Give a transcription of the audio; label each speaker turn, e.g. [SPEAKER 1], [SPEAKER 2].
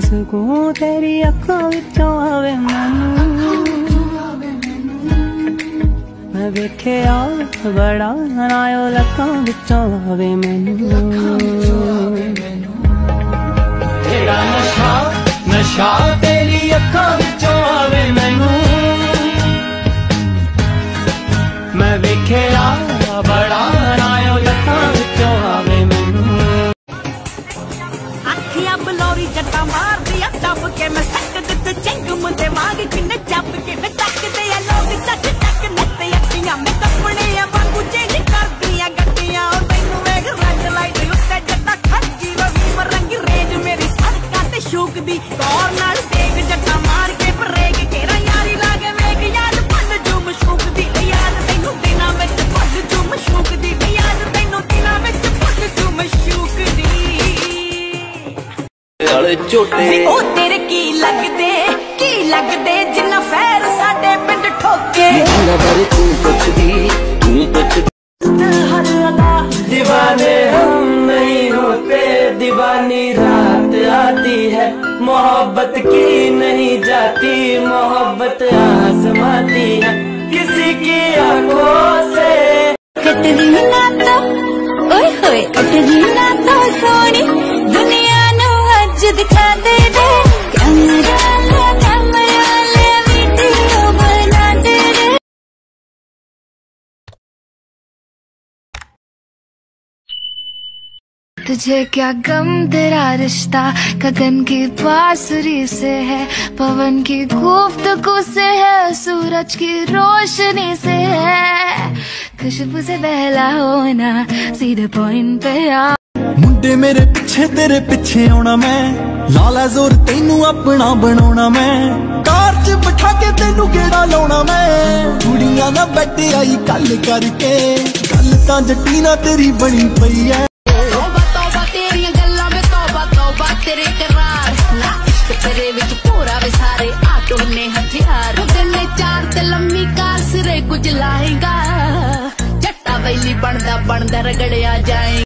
[SPEAKER 1] ਸਕੂਨ ਤੇਰੀ ਅੱਖਾਂ ਵਿੱਚੋਂ ਆਵੇ ਮੈਨੂੰ। ਮੈਂ ਵੇਖਿਆ ਬੜਾ ਨਾਇਓ ਲੱਖਾਂ ਵਿੱਚੋਂ ਆਵੇ ਮੈਨੂੰ।
[SPEAKER 2] जटा मार दिया दब के मैं सट दित चंग मुंदे मांग कि न के
[SPEAKER 3] ਵਾਲੇ ਝੋਟੇ
[SPEAKER 2] ਵੀ ਉਹ ਤੇਰੇ ਕੀ ਲੱਗਦੇ ਕੀ ਲੱਗਦੇ ਜਿੰਨਾ ਫੈਰ ਸਾਡੇ ਪਿੰਡ ਠੋਕੇ
[SPEAKER 3] ਉਹਨਾਂ ਬਾਰੇ ਤੂੰ ਪੁੱਛਦੀ ਤੂੰ ਪੁੱਛਦੀ
[SPEAKER 1] हर अदा दीवाने हम नहीं होते दीवानी रात आती है मोहब्बत की नहीं जाती मोहब्बत आसमाती है किसी की आंखों से
[SPEAKER 2] ਕਟਦੀ ਨਾ ਤਾਂ ਓਏ ਹੋਏ ਕਟਦੀ ਨਾ ਤਾਂ ਸੋਹਣੀ ਦੁਨੀਆ कुछ दिखा दे दे
[SPEAKER 4] तुझे क्या गम, तेरा रिश्ता कगन की बासुरी से है, पवन की गुफ्तगु से है, सूरज की रोशनी से है। खुशबू से बहला होना सीधे पॉइंट पे आ।
[SPEAKER 5] ਮੁੰਡੇ ਮੇਰੇ ਪਿੱਛੇ, ਤੇਰੇ ਪਿੱਛੇ ਆਉਣਾ ਮੈਂ। ਲਾਲਾ ਜ਼ੋਰ ਤੈਨੂੰ ਆਪਣਾ ਬਣਾਉਣਾ ਮੈਂ। ਕਾਰ 'ਚ ਬਿਠਾ ਕੇ ਤੈਨੂੰ ਗੇੜਾ ਲਾਉਣਾ ਮੈਂ। ਕੁੜੀਆਂ ਨਾ ਬੈਠੇ ਆਈ ਕੱਲ ਕਰਕੇ। ਗੱਲ ਤਾਂ ਜੱਟੀ ਤੇਰੀ ਬਣੀ ਪਈ ਐ।
[SPEAKER 6] ਤੋਬਾ ਤੋਬਾ, ਤੇਰੀਆਂ ਗੱਲਾਂ ਵੇ ਤੋਬਾ ਤੋਬਾ ਤੇਰੇ ਕਰਾਰ। ਨਾ ਇਸ਼ਕ ਤੇਰੇ ਵਿੱਚ ਪੂਰਾ ਵੇ ਸਾਰੇ ਆਟੋ ਨੇ ਹਥਿਆਰ। ਦਿਨੇ ਚਾਰ ਤੇ ਲੰਮੀ ਕਾਰ, ਸਿਰੇ ਕੁਝ ਲਾਏਗਾ। ਜੱਟਾ ਵੈਲੀ ਬਣਦਾ ਬਣਦਾ ਰਗੜਿਆ ਜਾਏ।